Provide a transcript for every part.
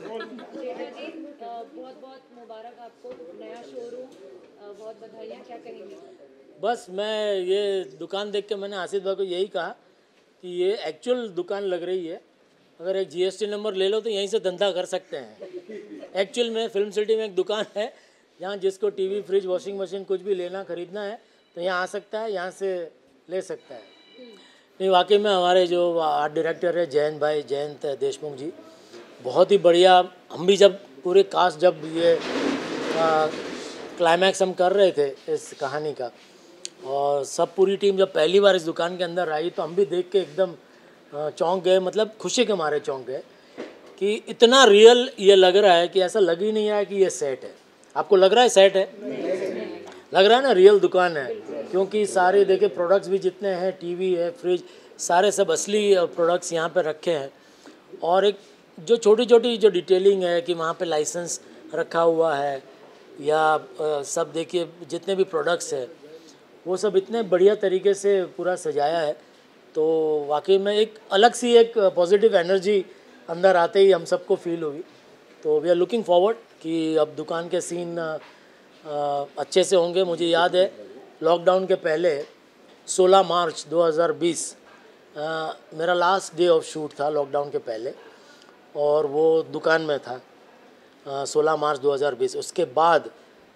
जेठा जी। बहुत बहुत मुबारक आपको नया शोरूम बहुत बधाइयाँ क्या कहेंगे? बस मैं ये दुकान देख के मैंने आसिफ भाई को यही कहा कि ये एक्चुअल दुकान लग रही है। अगर एक जीएसटी नंबर ले लो तो यहीं से धंधा कर सकते हैं। एक्चुअल में फ़िल्म सिटी में एक दुकान है जहाँ जिसको टीवी फ्रिज वॉशिंग मशीन कुछ भी लेना खरीदना है तो यहाँ आ सकता है यहाँ से ले सकता है। नहीं वाकई में हमारे जो आर्ट डायरेक्टर है जयंत भाई जयंत देशमुख जी बहुत ही बढ़िया। हम भी जब पूरे कास्ट जब ये क्लाइमैक्स हम कर रहे थे इस कहानी का, और सब पूरी टीम जब पहली बार इस दुकान के अंदर आई तो हम भी देख के एकदम चौंक गए मतलब खुशी के मारे चौंक गए कि इतना रियल ये लग रहा है कि ऐसा लग ही नहीं है कि ये सेट है। आपको लग रहा है सेट है? लग रहा है ना रियल दुकान है, क्योंकि सारे देखे प्रोडक्ट्स भी जितने हैं टीवी है फ्रिज सारे सब असली प्रोडक्ट्स यहाँ पे रखे हैं। और एक जो छोटी छोटी जो डिटेलिंग है कि वहाँ पे लाइसेंस रखा हुआ है या सब देखिए जितने भी प्रोडक्ट्स है वो सब इतने बढ़िया तरीके से पूरा सजाया है तो वाकई में एक अलग सी एक पॉजिटिव एनर्जी अंदर आते ही हम सबको फील हुई। तो वी आर लुकिंग फॉरवर्ड कि अब दुकान के सीन अच्छे से होंगे मुझे याद है लॉकडाउन के पहले 16 मार्च 2020 अ, मेरा लास्ट डे ऑफ़ शूट था लॉकडाउन के पहले। और वो दुकान में था सोलह मार्च 2020 उसके बाद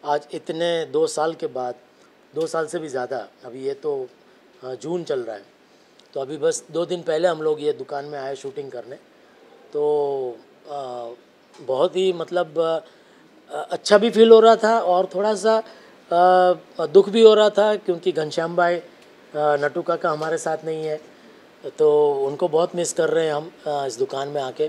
आज इतने दो साल के बाद दो साल से भी ज़्यादा अभी ये तो जून चल रहा है। तो अभी बस दो दिन पहले हम लोग ये दुकान में आए शूटिंग करने। तो अ, बहुत ही मतलब अ, अच्छा भी फील हो रहा था और थोड़ा सा अ, दुख भी हो रहा था क्योंकि घनश्याम भाई अ, नटू काका हमारे साथ नहीं है। तो उनको बहुत मिस कर रहे हैं हम इस दुकान में आके।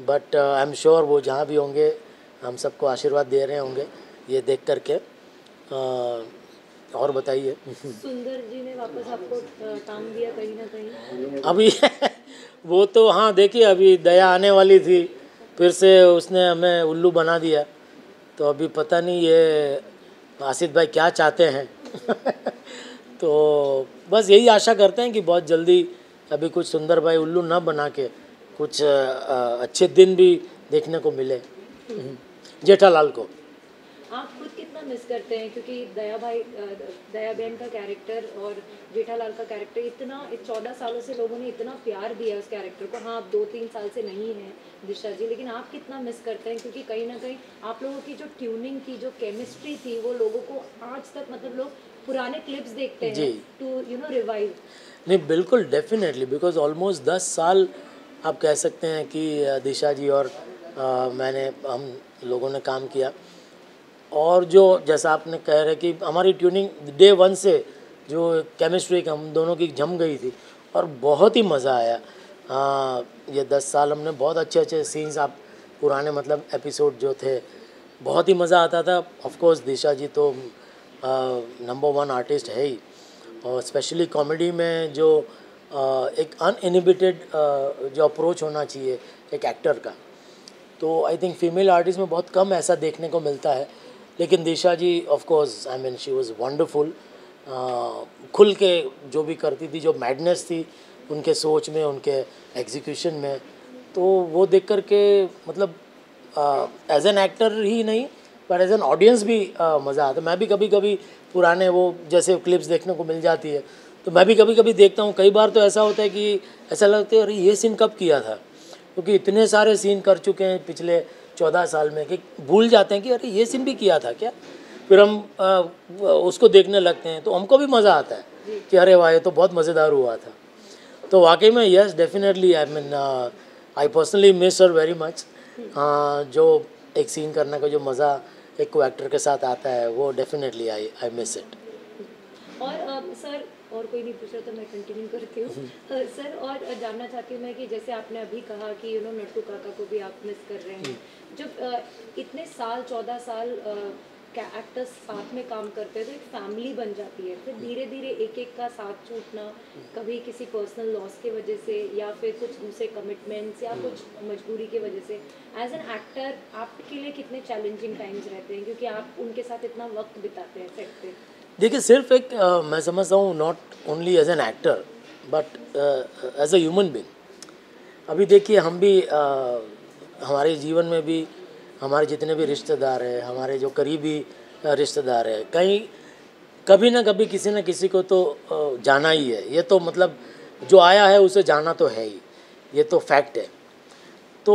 बट आई एम श्योर वो जहाँ भी होंगे हम सबको आशीर्वाद दे रहे होंगे ये देख करके। अ, और बताइए। सुंदर जी ने वापस आपको काम दिया कहीं ना कहीं। अभी वो तो हाँ देखिए अभी दया आने वाली थी। फिर से उसने हमें उल्लू बना दिया। तो अभी पता नहीं ये आसिफ भाई क्या चाहते हैं। तो बस यही आशा करते हैं कि बहुत जल्दी अभी कुछ सुंदर भाई उल्लू ना बना के कुछ अच्छे दिन भी देखने को मिले। जेठालाल को। आप खुद कितना मिस करते हैं? क्योंकि दया भाई दया बहन का कैरेक्टर और जेठालाल का कैरेक्टर इतना चौदह सालों से लोगों ने इतना प्यार दिया उस कैरेक्टर को। हाँ आप दो तीन साल से नहीं हैं दिशा जी लेकिन आप कितना मिस करते हैं? क्योंकि कहीं ना कहीं आप लोगों की जो ट्यूनिंग की जो केमिस्ट्री थी वो लोगों को आज तक मतलब लोग पुराने क्लिप्स देखते हैं टू यू नो रिवाइव नहीं बिल्कुल डेफिनेटली बिकॉज़ ऑलमोस्ट दस साल आप कह सकते हैं कि दिशा जी और अ, मैंने हम लोगों ने काम किया। और जो जैसा आपने कह रहे कि हमारी ट्यूनिंग डे वन से जो केमिस्ट्री हम दोनों की जम गई थी और बहुत ही मज़ा आया। आ, ये दस साल हमने बहुत अच्छे अच्छे सीन्स आप पुराने मतलब एपिसोड जो थे बहुत ही मज़ा आता था। ऑफ़ कोर्स दिशा जी तो नंबर वन आर्टिस्ट है ही। और स्पेशली कॉमेडी में जो एक अनइनिबिटेड जो अप्रोच होना चाहिए एक एक्टर का। तो आई थिंक फीमेल आर्टिस्ट में बहुत कम ऐसा देखने को मिलता है। लेकिन Disha ji of course I mean she was wonderful खुल के जो भी करती थी, जो मैडनेस थी, उनके सोच में, उनके एग्जीक्यूशन में तो वो देख कर के मतलब एज एन एक्टर ही नहीं, पर एज एन ऑडियंस भी मज़ा आता मैं भी कभी कभी पुराने वो जैसे क्लिप्स देखने को मिल जाती है तो मैं भी कभी कभी देखता हूँ कई बार तो ऐसा होता है कि ऐसा लगता है अरे ये सीन कब किया था? क्योंकि इतने सारे सीन कर चुके हैं पिछले चौदह साल में कि भूल जाते हैं कि अरे ये सीन भी किया था क्या? फिर हम आ, उसको देखने लगते हैं तो हमको भी मज़ा आता है कि अरे वाह ये तो बहुत मज़ेदार हुआ था। तो वाकई में yes definitely I mean I personally miss her very much जो एक सीन करने का जो मज़ा एक को एक्टर के साथ आता है वो definitely I I miss it और सर और कोई नहीं पूछ तो मैं कंटिन्यू करती हूँ। सर और जानना चाहती हूँ मैं कि जैसे आपने अभी कहा कि यू नो नट्टू काका को भी आप मिस कर रहे हैं। जब इतने साल चौदह साल एक्टर्स साथ में काम करते हैं तो एक फैमिली बन जाती है। फिर धीरे धीरे एक एक का साथ छूटना कभी किसी पर्सनल लॉस की वजह से या फिर कुछ दूसरे कमिटमेंट्स या कुछ मजबूरी की वजह से। एज एन एक्टर आपके लिए कितने चैलेंजिंग टाइम्स रहते हैं? क्योंकि आप उनके साथ इतना वक्त बिताते हैं सेट पे। देखिए सिर्फ़ एक अ, मैं समझता हूँ not only as an actor but as a human being अभी देखिए हम भी अ, हमारे जीवन में भी हमारे जितने भी रिश्तेदार हैं हमारे जो करीबी रिश्तेदार हैं कहीं कभी ना कभी किसी न किसी को तो जाना ही है। ये तो मतलब जो आया है उसे जाना तो है ही। ये तो फैक्ट है। तो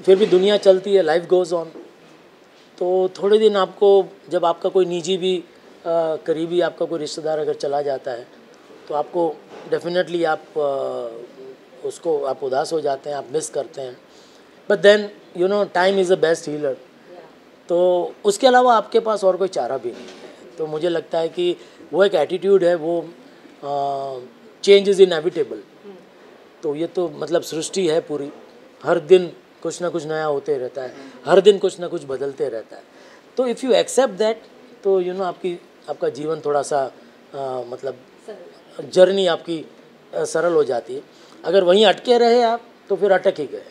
फिर भी दुनिया चलती है लाइफ गोज़ ऑन तो थोड़े दिन आपको जब आपका कोई निजी भी आ, करीबी आपका कोई रिश्तेदार अगर चला जाता है तो आपको डेफिनेटली आप आ, उसको आप उदास हो जाते हैं आप मिस करते हैं। But then you know time is the best healer तो उसके अलावा आपके पास और कोई चारा भी नहीं है। तो मुझे लगता है कि वो एक एटीट्यूड है वो चेंज इज़ इनएविटेबल तो ये तो मतलब सृष्टि है पूरी। हर दिन कुछ ना कुछ नया होते रहता है। हर दिन कुछ ना कुछ बदलते रहता है। तो इफ़ यू एक्सेप्ट दैट तो यू you नो know, आपकी आपका जीवन थोड़ा सा आ, मतलब जर्नी आपकी आ, सरल हो जाती है। अगर वहीं अटके रहे आप तो फिर अटक ही गए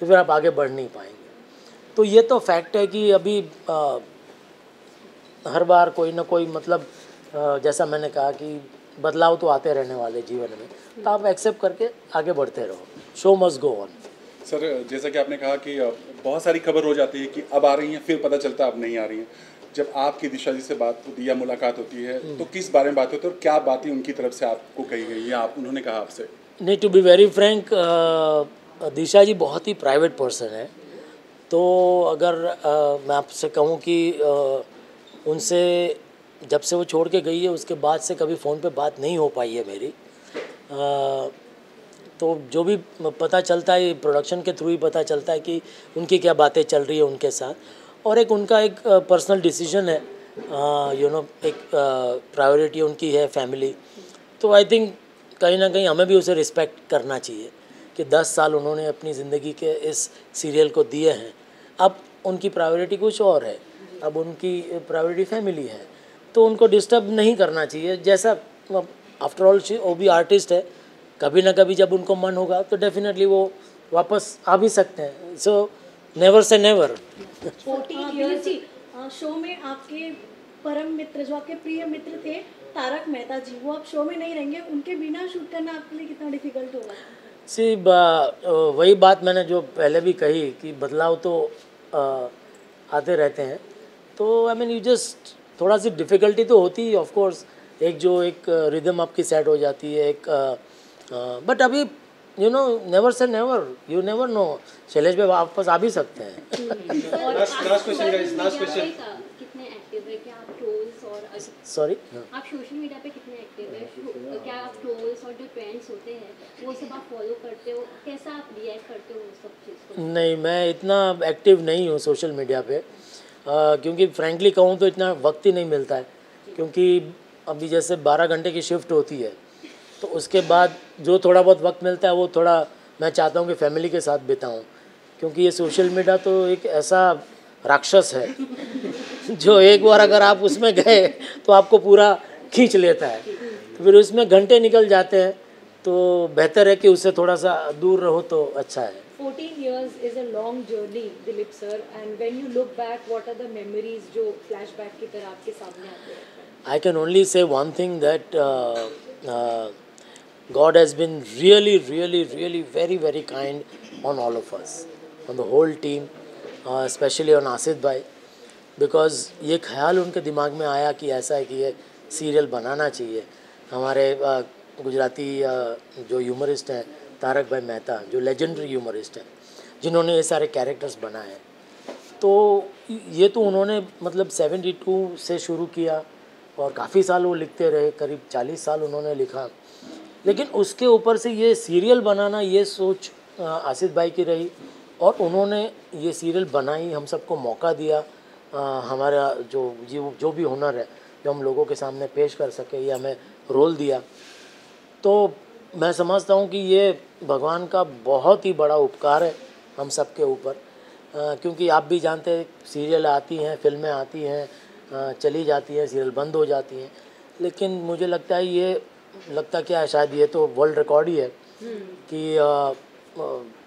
तो फिर आप आगे बढ़ नहीं पाएँगे। तो ये तो फैक्ट है कि अभी आ, हर बार कोई ना कोई मतलब आ, जैसा मैंने कहा कि बदलाव तो आते रहने वाले जीवन में तो आप एक्सेप्ट करके आगे बढ़ते रहो। Show must go on sir जैसा कि आपने कहा कि बहुत सारी खबर हो जाती है कि अब आ रही हैं फिर पता चलता है अब नहीं आ रही हैं। जब आपकी दिशा जी से बात होती या मुलाकात होती है तो किस बारे में बात होती है और क्या बातें उनकी तरफ़ से आपको कही गई या आप उन्होंने कहा आपसे? नहीं to be very frank Disha ji बहुत ही प्राइवेट पर्सन है। तो अगर uh, मैं आपसे कहूँ कि uh, उनसे जब से वो छोड़ के गई है उसके बाद से कभी फ़ोन पे बात नहीं हो पाई है मेरी। Uh, तो जो भी पता चलता है प्रोडक्शन के थ्रू ही पता चलता है कि उनकी क्या बातें चल रही है उनके साथ। और एक उनका एक पर्सनल डिसीज़न है। यू नो एक प्रायोरिटी उनकी है फैमिली तो आई थिंक कहीं ना कहीं हमें भी उसे रिस्पेक्ट करना चाहिए कि दस साल उन्होंने अपनी ज़िंदगी के इस सीरियल को दिए हैं। अब उनकी प्रायोरिटी कुछ और है। अब उनकी प्रायोरिटी फैमिली है। तो उनको डिस्टर्ब नहीं करना चाहिए। जैसा आफ्टर ऑल वो भी आर्टिस्ट है। कभी ना कभी जब उनको मन होगा तो डेफिनेटली वो वापस आ भी सकते हैं। So never say never show में आपके परम मित्र जो आपके प्रिय मित्र थे तारक मेहता जी वो अब शो में नहीं रहेंगे उनके बिना शूट करना आपके लिए कितना डिफ़िकल्ट होगा? सी वही बात मैंने जो पहले भी कही कि बदलाव तो आ, आते रहते हैं। तो आई मीन यू जस्ट थोड़ा सी डिफ़िकल्टी तो होती है ऑफ़ कोर्स एक जो एक रिदम आपकी सेट हो जाती है एक बट अभी you know never say never you never know Shailesh भाई वापस आ भी सकते हैं। सॉरी आप सोशल मीडिया पे कितने एक्टिव है? क्या आप ट्रोल्स और जो ट्रेंड्स होते हैं वो सब आप फॉलो करते हो? कैसा आप रिएक्ट करते हो सब चीज़ को? नहीं मैं इतना एक्टिव नहीं हूँ सोशल मीडिया पे। आ, क्योंकि फ्रेंकली कहूँ तो इतना वक्त ही नहीं मिलता है। क्योंकि अभी जैसे बारह घंटे की शिफ्ट होती है। तो उसके बाद जो थोड़ा बहुत वक्त मिलता है वो थोड़ा मैं चाहता हूँ कि फैमिली के साथ बिताऊँ क्योंकि ये सोशल मीडिया तो एक ऐसा राक्षस है जो एक बार अगर आप उसमें गए तो आपको पूरा खींच लेता है तो फिर उसमें घंटे निकल जाते हैं तो बेहतर है कि उससे थोड़ा सा दूर रहो तो अच्छा है 14 years is a long journey, Dilip sir. And when you look back, what are the memories जो flashback की तरह आपके सामने आते? I can only say one thing that uh, uh, God has been really, really, really very, very kind on all of us, on the whole team, uh, especially on Asid भाई because ये ख्याल उनके दिमाग में आया कि ऐसा है कि ये सीरियल बनाना चाहिए हमारे गुजराती जो ह्यूमरिस्ट हैं तारक भाई मेहता जो लेजेंडरी ह्यूमरिस्ट हैं जिन्होंने ये सारे कैरेक्टर्स बनाए हैं तो ये तो उन्होंने मतलब 72 से शुरू किया और काफ़ी साल वो लिखते रहे करीब 40 साल उन्होंने लिखा लेकिन उसके ऊपर से ये सीरियल बनाना ये सोच आसिफ भाई की रही और उन्होंने ये सीरियल बनाई हम सबको मौका दिया आ, हमारा जो जो जो भी हुनर है जो हम लोगों के सामने पेश कर सके ये हमें रोल दिया। तो मैं समझता हूँ कि ये भगवान का बहुत ही बड़ा उपकार है हम सब के ऊपर क्योंकि आप भी जानते हैं सीरियल आती हैं फ़िल्में आती हैं चली जाती हैं सीरियल बंद हो जाती हैं। लेकिन मुझे लगता है ये लगता क्या है, शायद ये तो वर्ल्ड रिकॉर्ड ही है कि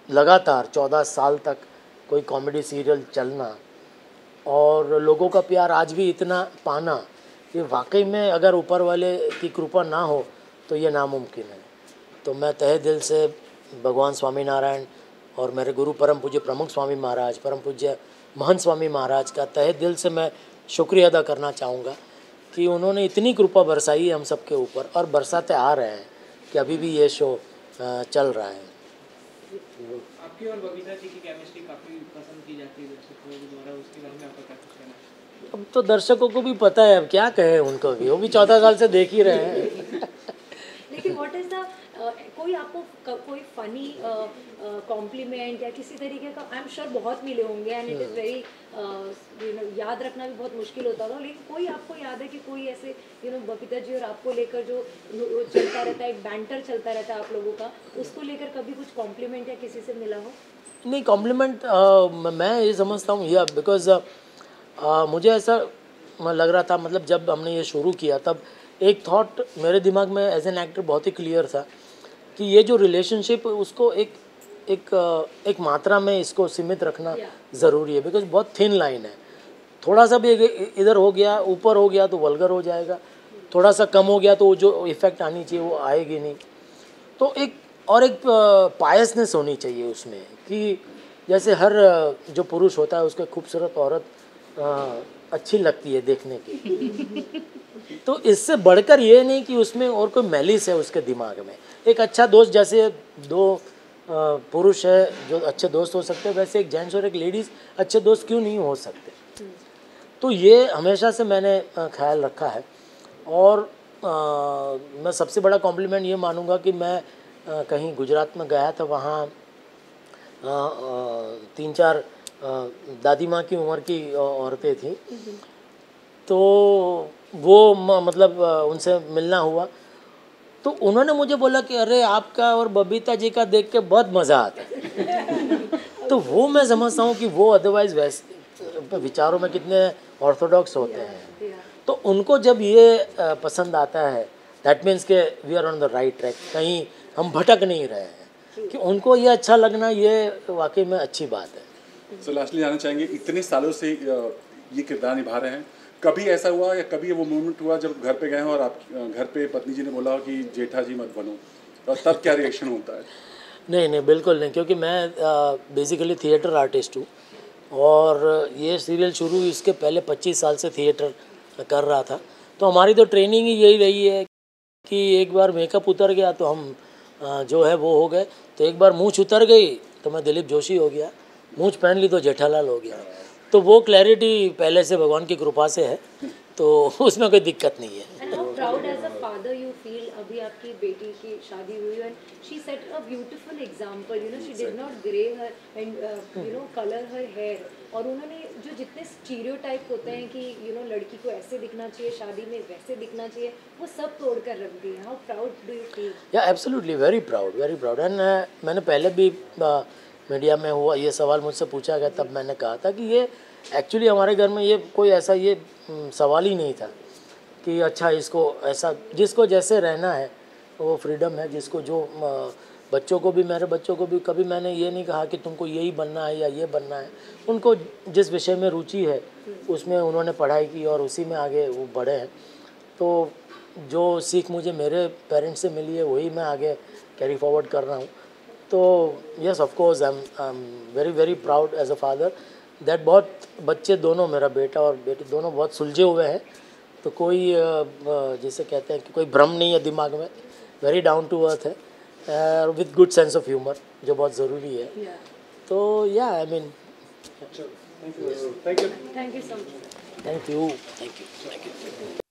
लगातार चौदह साल तक कोई कॉमेडी सीरियल चलना और लोगों का प्यार आज भी इतना पाना ये वाकई में अगर ऊपर वाले की कृपा ना हो तो ये नामुमकिन है। तो मैं तहे दिल से भगवान स्वामी नारायण और मेरे गुरु परम पूज्य प्रमुख स्वामी महाराज, परम पूज्य महंत स्वामी महाराज का तहे दिल से मैं शुक्रिया अदा करना चाहूँगा। कि उन्होंने इतनी कृपा बरसाई है हम सबके ऊपर और बरसाते आ रहे हैं कि अभी भी ये शो चल रहा है। आपकी और बबीता जी की केमिस्ट्री काफ़ी पसंद की जाती है दर्शकों द्वारा उसके बारे में आपका क्या कुछ कहना है? अब तो दर्शकों को भी पता है अब क्या कहे उनको भी वो भी चौदह साल से देख ही रहे हैं लेकिन व्हाट इज़ द कोई आपको कोई फनी कॉम्प्लीमेंट या किसी तरीके का आई एम श्योर बहुत मिले होंगे and it is very you know याद रखना भी बहुत मुश्किल होता होगा लेकिन कोई आपको याद है कि कोई ऐसे यू नो बबीता जी और आपको लेकर जो चलता रहता है एक बैंटर चलता रहता है आप लोगों का उसको लेकर कभी कुछ कॉम्प्लीमेंट या किसी से मिला हो? नहीं कॉम्प्लीमेंट मैं ये समझता हूँ या बिकॉज़ मुझे ऐसा लग रहा था मतलब जब हमने ये शुरू किया तब एक थॉट मेरे दिमाग में एज एन एक्टर बहुत ही क्लियर था। कि ये जो रिलेशनशिप उसको एक एक एक मात्रा में इसको सीमित रखना ज़रूरी है बिकॉज़ बहुत थिन लाइन है। थोड़ा सा भी इधर- हो गया ऊपर हो गया तो वल्गर हो जाएगा। थोड़ा सा कम हो गया तो वो जो इफ़ेक्ट आनी चाहिए वो आएगी नहीं। तो एक और एक पायसनेस होनी चाहिए उसमें कि जैसे हर जो पुरुष होता है उसके खूबसूरत औरत अच्छी लगती है देखने की। तो इससे बढ़कर ये नहीं कि उसमें और कोई मैलिस है उसके दिमाग में। एक अच्छा दोस्त जैसे दो पुरुष है जो अच्छे दोस्त हो सकते हैं वैसे एक जेंट्स और एक लेडीज़ अच्छे दोस्त क्यों नहीं हो सकते? तो ये हमेशा से मैंने ख्याल रखा है। और अ, मैं सबसे बड़ा कॉम्प्लीमेंट ये मानूँगा कि मैं अ, कहीं गुजरात में गया था वहाँ तीन चार दादी माँ की उम्र की औरतें थी। तो वो मतलब उनसे मिलना हुआ। तो उन्होंने मुझे बोला कि अरे आपका और बबीता जी का देख के बहुत मज़ा आता है। तो वो मैं समझता हूँ कि वो अदरवाइज़ वैसे विचारों में कितने ऑर्थोडॉक्स होते हैं। तो उनको जब ये पसंद आता है दैट मीन्स के we are on the right track कहीं हम भटक नहीं रहे हैं। कि उनको ये अच्छा लगना ये वाकई में अच्छी बात है। सो लास्टली जानना चाहेंगे, इतने सालों से ये किरदार निभा रहे हैं। कभी ऐसा हुआ या कभी वो मोमेंट हुआ जब घर पे गए हो और आप घर पे पत्नी जी ने बोला कि जेठा जी मत बनो, और तब क्या रिएक्शन होता है? नहीं नहीं, बिल्कुल नहीं, क्योंकि मैं बेसिकली थिएटर आर्टिस्ट हूँ और ये सीरियल शुरू इसके पहले 25 साल से थिएटर कर रहा था। तो हमारी तो ट्रेनिंग ही यही रही है कि एक बार मेकअप उतर गया तो हम जो है वो हो गए। तो एक बार मूछ उतर गई तो मैं दिलीप जोशी हो गया। मूछ पहन ली तो जेठालाल हो गया। तो वो क्लैरिटी पहले से भगवान की कृपा से है तो उसमें कोई दिक्कत नहीं है। And proud as a father you feel अभी आपकी बेटी की शादी हुई and she set a beautiful example you know she did not grey her and you know colour her hair और उन्होंने जो जितने स्टीरियोटाइप होते हैं कि यू नो लड़की को ऐसे दिखना चाहिए शादी में वैसे दिखना चाहिए वो सब तोड़ कर रख दिए। How proud do you feel yeah absolutely very proud very proud and मैंने पहले भी मीडिया में हुआ ये सवाल मुझसे पूछा गया तब मैंने कहा था कि ये एक्चुअली हमारे घर में ये कोई ऐसा ये हम्म, सवाल ही नहीं था कि अच्छा इसको ऐसा जिसको जैसे रहना है वो फ्रीडम है जिसको जो बच्चों को भी मेरे बच्चों को भी कभी मैंने ये नहीं कहा कि तुमको यही बनना है या ये बनना है उनको जिस विषय में रुचि है उसमें उन्होंने पढ़ाई की और उसी में आगे वो बढ़े हैं। तो जो सीख मुझे मेरे पेरेंट्स से मिली है वही मैं आगे कैरी फॉरवर्ड कर रहा हूँ। तो yes of course I am very very proud as a father that बहुत बच्चे दोनों मेरा बेटा और बेटी दोनों बहुत सुलझे हुए हैं। तो कोई अ, कहते हैं कि कोई भ्रम नहीं है दिमाग में वेरी डाउन टू अर्थ है with good sense of humour जो बहुत ज़रूरी है। तो yeah I mean thank you thank you so much thank you thank you thank you